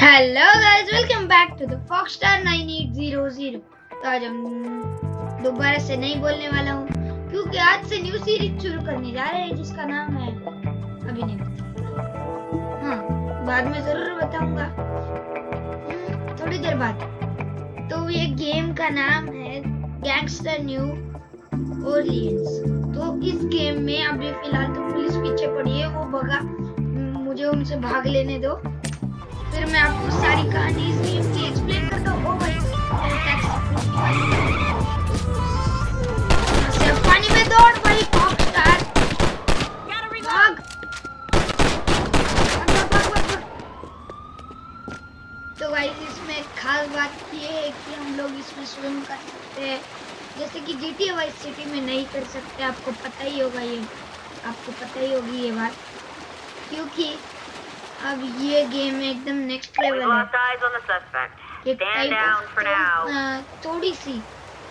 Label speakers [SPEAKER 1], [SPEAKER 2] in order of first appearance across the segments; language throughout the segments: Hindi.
[SPEAKER 1] Hello guys welcome back to the Foxstar 9800 तो आज हम दोबारा से नहीं बोलने वाला हूँ, क्योंकि आज से न्यू सीरीज़ शुरू करने जा रहे हैं, जिसका नाम है अभी नहीं। हाँ बाद में ज़रूर बताऊँगा। थोड़ी देर बाद। तो ये गेम का नाम है गैंगस्टर न्यू ओरलियंस तो इस गेम में अभी फ़िलहाल तो पुलिस पीछे पड़ी है, वो भगा मुझे उनसे भाग लेने दो। फिर मैं आपको सारी कहानी की एक्सप्लेन करता हूँ। भाई पानी में दौड़ भाई तो गाइस इसमें खास बात ये है कि हम लोग इसमें स्विम कर सकते हैं। जैसे कि जी टी वाइस सिटी में नहीं कर सकते, आपको पता ही होगा ये, आपको पता ही होगी ये बात। क्योंकि अब ये गेम एकदम नेक्स्ट लेवल है. एक
[SPEAKER 2] now.
[SPEAKER 1] थोड़ी सी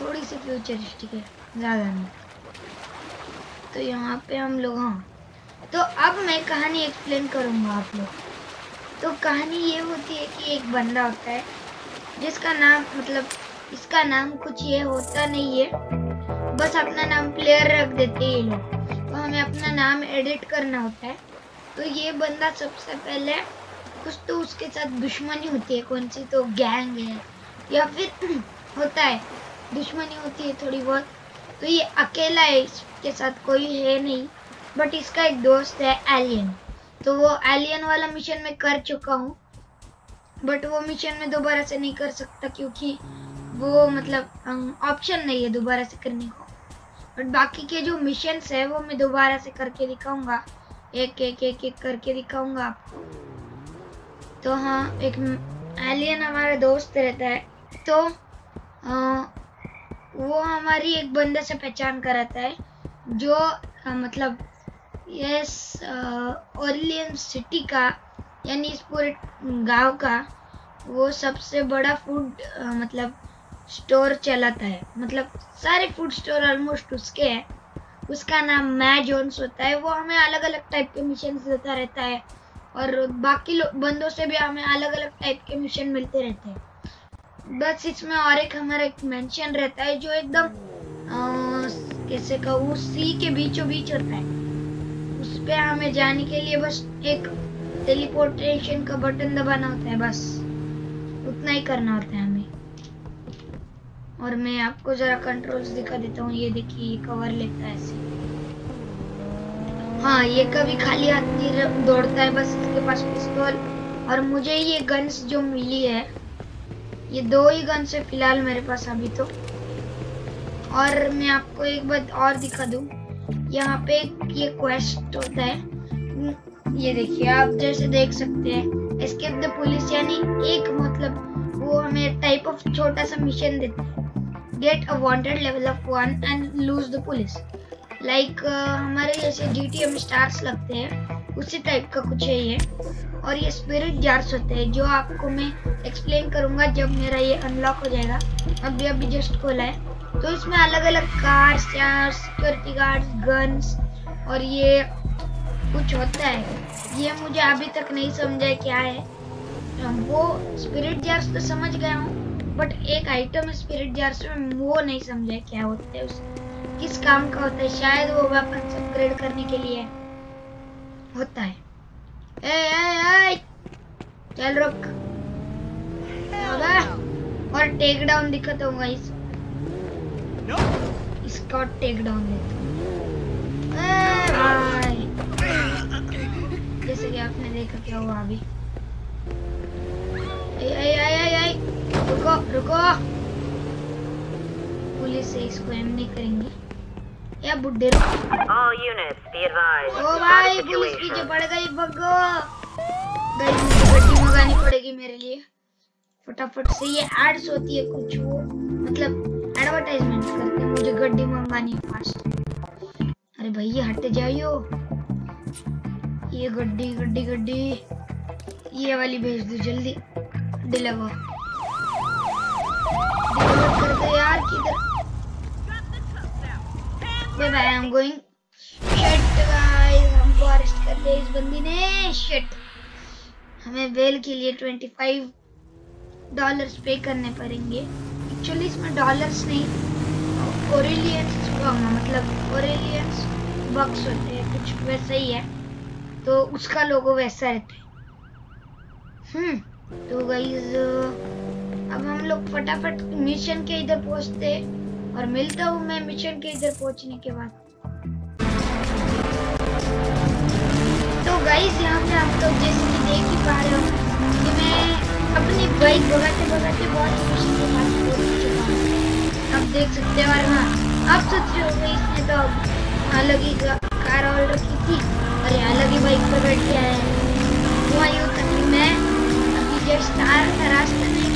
[SPEAKER 1] थोड़ी सी फ्यूचरिस्टिक है ज़्यादा नहीं। तो यहाँ पे हम लोग हाँ। तो अब मैं कहानी एक्सप्लेन करूँगा आप लोग। तो कहानी ये होती है कि एक बंदा होता है जिसका नाम मतलब इसका नाम कुछ ये होता नहीं है। बस अपना नाम प्लेयर रख देते हैं ये लोग। तो हमें अपना नाम एडिट करना होता है। तो ये बंदा सबसे पहले कुछ तो उसके साथ दुश्मनी होती है, कौन सी तो गैंग है, या फिर होता है, दुश्मनी होती है थोड़ी बहुत। तो ये अकेला है, इसके साथ कोई है नहीं बट इसका एक दोस्त है एलियन तो वो एलियन वाला मिशन में कर चुका हूँ बट वो मिशन में दोबारा से नहीं कर सकता क्योंकि वो मतलब ऑप्शन नहीं है दोबारा से करने को। बट बाकी के जो मिशन है, वो मैं दोबारा से करके दिखाऊँगा। एक एक एक एक करके दिखाऊँगा आपको। तो हाँ एक एलियन हमारा दोस्त रहता है। तो आ, वो हमारी एक बंदे से पहचान कराता है जो आ, मतलब यस ओरलियन सिटी का यानी इस पूरे गाँव का वो सबसे बड़ा फ़ूड मतलब स्टोर चलाता है। मतलब सारे फ़ूड स्टोर ऑलमोस्ट उसके हैं। उसका नाम मै जोन्स होता है, वो हमें अलग अलग टाइप के मिशन देता रहता है और बाकी बंदों से भी हमें अलग अलग टाइप के मिशन मिलते रहते हैं। बस इसमें और एक हमारा एक मेंशन रहता है, जो एकदम कैसे कहूँ सी के बीचों बीच होता है। उस पे हमें जाने के लिए बस एक टेलीपोर्टेशन का बटन दबाना होता है, बस। उतना ही करना होता है और मैं आपको जरा कंट्रोल्स दिखा देता हूँ। ये देखिए, ये कवर लेता है ऐसे। हाँ ये कभी खाली हाथ नहीं दौड़ता है, बस इसके पास पिस्तौल और मुझे ये गन्स जो मिली है, ये दो ही गन्स है फ़िलहाल मेरे पास अभी तो। और मैं आपको एक बात और दिखा दूँ। यहाँ पे ये क्वेस्ट होता है। ये देखिए, आप जैसे देख सकते हैं। एस्केप द पुलिस यानी एक मतलब वो हमें टाइप ऑफ़ छोटा सा मिशन देता है। Get a wanted level of one and lose the police like हमारे जैसे डी टी एम स्टार्स लगते हैं, उसी टाइप का कुछ है ये। और ये स्पिरिट जार्स होते हैं, जो आपको मैं एक्सप्लेन करूँगा जब मेरा ये अनलॉक हो जाएगा। अभी अभी जस्ट खोला है। तो इसमें अलग अलग कार्स या सिक्योरिटी गार्ड्स गन्स और ये कुछ होता है। ये मुझे अभी तक नहीं समझा क्या है। वो स्पिरिट जार्स तो समझ गया हूँ। बट एक आइटम स्पिरिट जार्स में वो नहीं समझा क्या होता है उस किस काम का होता है? शायद वो वेपन अपग्रेड करने के लिए होता है। ए, ए, ए, चल रुक। और टेक डाउन दिखाता हूँ गाइस इसका टेक डाउन देता हूँ। जैसे कि आपने देखा क्या हुआ अभी। ए, ए, ए, ए, रुको रुको। पुलिस से इसको एम नहीं करेंगे। या बुड्ढे रुको
[SPEAKER 2] All units, be advised.
[SPEAKER 1] ओ भाई पुलिस पीछे
[SPEAKER 2] situation.
[SPEAKER 1] पड़ गई भगो। गई मुझे गड्डी मंगानी पड़ेगी मेरे लिए। फटाफट से ये एड्स होती है कुछ वो। मतलब एडवर्टाइजमेंट करते हैं मुझे गड्डी मंगानी है फास्ट अरे भैया हट जाइयो। ये गड्डी गड्डी गड्डी। ये वाली भेज दो जल्दी। डिलीवर वेल के लिए ट्वेंटी फाइव डॉलर्स पे करने पड़ेंगे. एक्चुअली इसमें डॉलर्स नहीं मतलब ओरेलियंस बक्स होते हैं, कुछ वैसा ही है. तो उसका लोगो वैसा रहता है. हम्म तो गाइज़ अब हम लोग फटाफट मिशन के इधर पहुँचते और मिलता हूँ मैं मिशन के इधर पहुँचने के बाद। तो गाइस यहाँ पे आप लोग जैसे कि देख ही पा रहे हो कि मैं अपनी बाइक भगाते भगाते बहुत मिशन के पास पहुँच चुका हूँ। आप देख सकते हो और हाँ आप सोच रहे हो इसने तो अलग ही कार ऑर्डर की थी और ये अलग ही बाइक पर बैठ आया है। हुआ यूँ कि मैं अभी जस्ट आ रहा था रास्ते में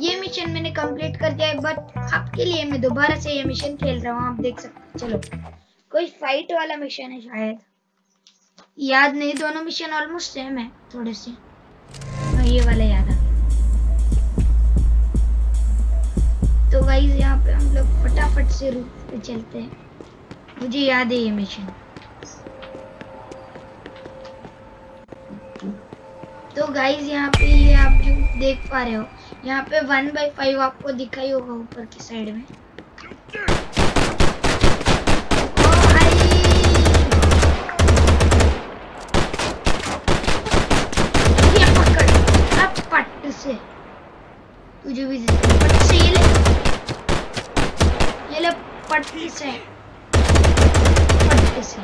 [SPEAKER 1] ये मिशन मैंने कंप्लीट कर दिया है बट आपके लिए मैं दोबारा से ये मिशन खेल रहा हूँ आप देख सकते चलो कोई फाइट वाला मिशन है शायद। याद नहीं दोनों मिशन ऑलमोस्ट सेम है थोड़े से। हाँ, ये वाला याद आ तो गाइस यहाँ पे हम लोग फटाफट से रूट पे चलते हैं। मुझे याद है ये मिशन तो गाइज़ यहाँ पे ये आप जो देख पा रहे हो यहाँ पे वन बाई फाइव आपको दिखाई होगा ऊपर की साइड में। तुझे भी पट से ये ले। ये ले पटरी से। पटरी से।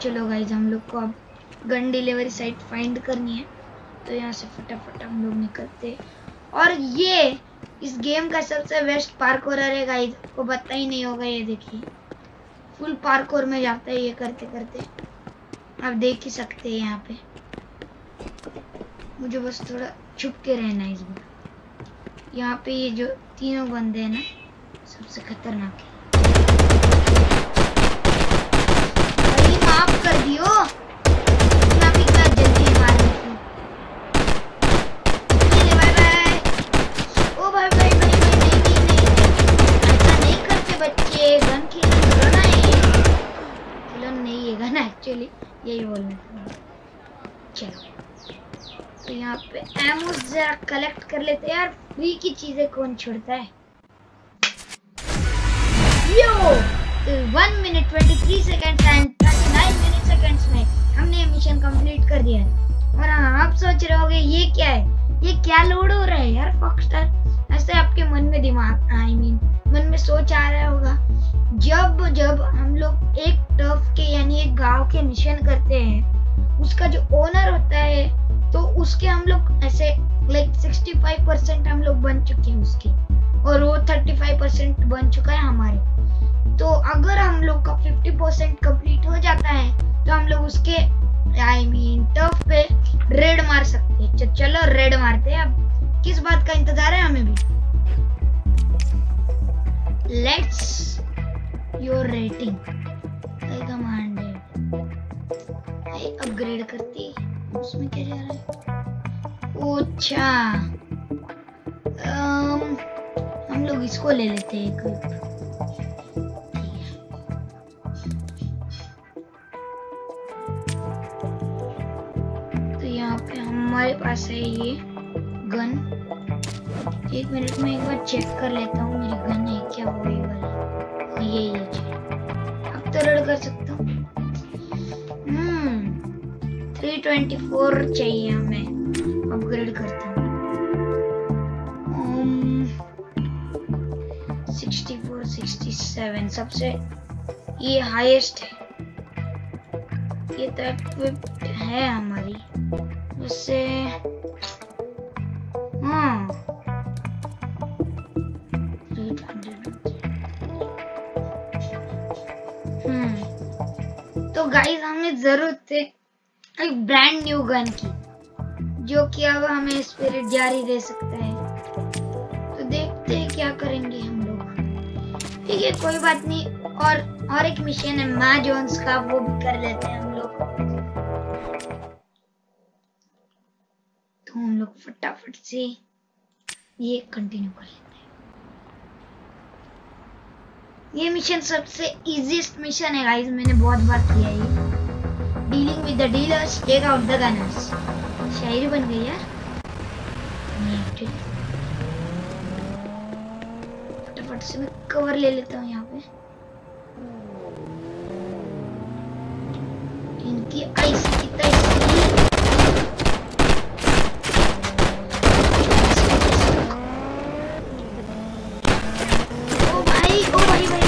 [SPEAKER 1] चलो गाइज़ हम लोग को अब गन डिलीवरी साइट फाइंड करनी है। तो यहाँ से फटाफट हम लोग निकलते। और ये, इस गेम का सबसे बेस्ट पार्कोर है गाइज़ को पता ही नहीं होगा ये देखिए। फुल पार्कोर में जाता है ये करते करते। आप देख ही सकते हैं यहाँ पे। मुझे बस थोड़ा छुप के रहना इस बार। यहाँ पे ये जो तीनों बंदे हैं ना, सबसे खतरनाक है। माफ़ कर दियो। बोलना चलो। तो यहाँ पे एमो जरा कलेक्ट कर लेते हैं यार। फ्री की चीज़ें कौन छोड़ता है? Yo one minute twenty three second and twenty nine minute seconds में हमने मिशन कंप्लीट कर दिया है। और हाँ आप सोच रहे होगे, ये क्या है? ये क्या लोड हो रहा है यार फॉक्सटर ऐसे आपके मन में दिमाग आई मीन मन में सोच आ रहा होगा। जब जब हम लोग एक टर्फ के, यानी एक गाँव के मिशन करते हैं, उसका जो ओनर होता है तो उसके हम लोग ऐसे लाइक 65 परसेंट हम लोग बन चुके हैं उसके, और वो 35 परसेंट बन चुका है हमारे। तो अगर हम लोग का 50 परसेंट कंप्लीट हो जाता है तो हम लोग उसके आई मीन टर्फ पे रेड मार सकते हैं। चलो रेड मारते हैं अब। किस बात का इंतज़ार है हमें भी? Let's your rating commanded upgrade करती उसमें क्या जा रहा है? अच्छा। हम लोग इसको ले लेते हैं एक। तो हमारे पास है ये गन। एक मिनट में एक बार चेक कर लेता हूँ, मेरी गन है क्या वो ये ये। तो कर सकता हूँ। 324 चाहिए हमें। अपग्रेड करता हूँ। सिक्सटी फोर सिक्सटी सेवन सबसे ये हाईएस्ट है। ये तो इक्विप्ड है हमारी। उससे हाँ। ज़रूरत है एक ब्रांड न्यू गन की, जो कि अब हमें स्पिरिट जारी दे सकता है। देखते हैं क्या करेंगे हम लोग। ठीक है, कोई बात नहीं, और और एक मिशन है माँ जोन्स का, वो भी कर लेते हैं हम लोग। तो हम लोग फटाफट से ये कंटिन्यू कर लेते हैं। ये मिशन सबसे इजीएस्ट मिशन है गाइस मैंने बहुत बार किया ये। Dealing with the dealers take out the gunners शायरी बन गई यार फटाफट से मैं कवर ले लेता हूँ यहाँ पे इनकी आईसी की तैसी ओ भाई ओ भाई भाई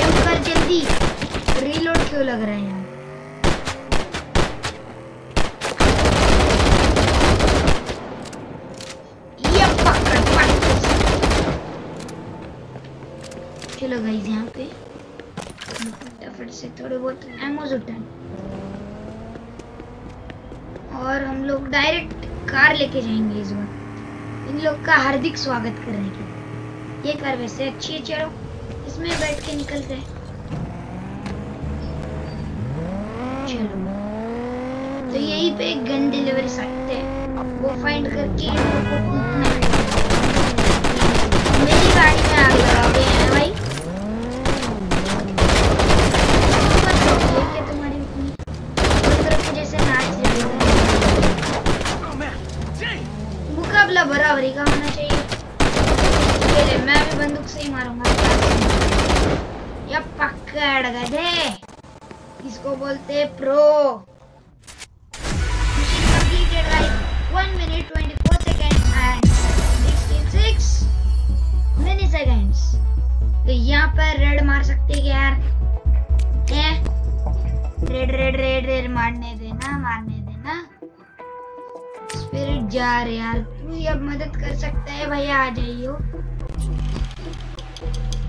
[SPEAKER 1] एम कर जल्दी रीलोड क्यों लग रहा है? चलो गाइस यहाँ पे? फटाफट से थोड़े बहुत एमोज और हम लोग डायरेक्ट कार लेके जाएँगे इस बार इन लोग का हार्दिक स्वागत करने के ये कार वैसे अच्छी है, चलो। इसमें बैठ के निकलते हैं। चलो तो यहीं पे एक गन डिलीवरी साइट है वो फाइंड करके मेरी गाड़ी में आग लगा हैं भाई मत रोकिए कि तुम्हारी अपनी बंदरों के जैसे नाच रही है
[SPEAKER 3] Oh man, dang!
[SPEAKER 1] मुकाबला बराबरी का होना चाहिए पहले मैं भी बंदूक से ही मारूँगा या पकड़ गए बोलते pro completed like 1 minute 24 seconds and 66 mini तो यहाँ पर रेड मार सकते क्या यार? हैं? रेड रेड रेड रेड मारने देना मारने देना। स्पिरिट जा रहे यार। तू अब मदद कर सकता है भैया आ जाइयो।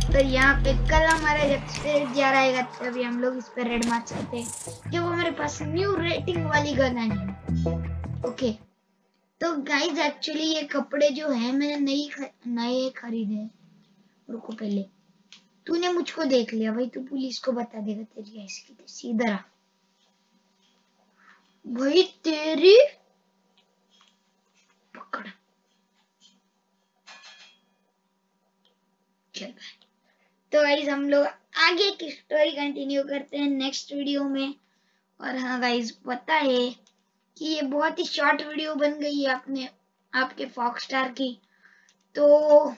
[SPEAKER 1] तो यहाँ पे कल हमारा जब स्पिरिट जा रहेगा तभी हम लोग इस पर रेड मार सकते हैं। जब हमारे पास न्यू रेटिंग वाली गन आई ओके तो गाइस एक्चुअली ये कपड़े जो है, मैंने नई ख- नए खरीदे हैं। रुको पहले। तूने मुझको देख लिया भाई, तू पुलिस को बता देगा तेरी ऐसी इधर आ भाई, तेरी पकड़। चल भाई। तो गाइज़ हम लोग आगे की स्टोरी कंटिन्यू करते हैं नेक्स्ट वीडियो में। और हाँ गाइज़ पता है कि ये बहुत ही शॉर्ट वीडियो बन गई है अपने, आपके फॉक्स स्टार की। तो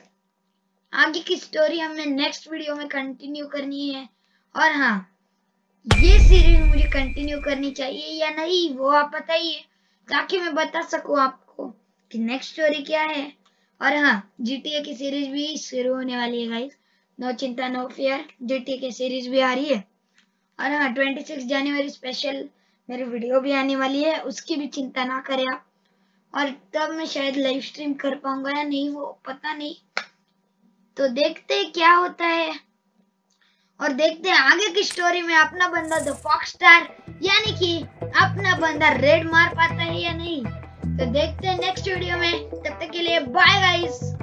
[SPEAKER 1] आगे की स्टोरी हमें नेक्स्ट वीडियो में कंटिन्यू करनी है। और हाँ ये सीरीज़ मुझे कंटिन्यू करनी चाहिए या नहीं, वो आप बताइए। ताकि मैं बता सकूँ आपको कि नेक्स्ट स्टोरी क्या है। और हाँ जीटीए की सीरीज़ भी शुरू होने वाली है गाइस नो चिंता नो फियर जीटीए की सीरीज़ भी आ रही है। और हाँ ट्वेंटी सिक्स जनवरी स्पेशल मेरी वीडियो भी आने वाली है, उसकी भी चिंता ना करें आप। और तब मैं शायद लाइव स्ट्रीम कर पाऊँगा या नहीं, वो पता नहीं। तो देखते हैं क्या होता है। और देखते हैं आगे की स्टोरी में अपना बंदा द फॉक्स स्टार यानी कि अपना बंदा रेड मार पाता है या नहीं। तो देखते हैं नेक्स्ट वीडियो में, तब तक के लिए बाय गाइस